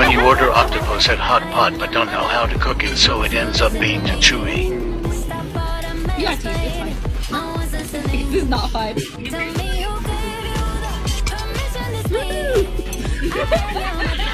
When you order octopus at Hot Pot but don't know how to cook it so it ends up being too chewy. You it's fine. This is not fine.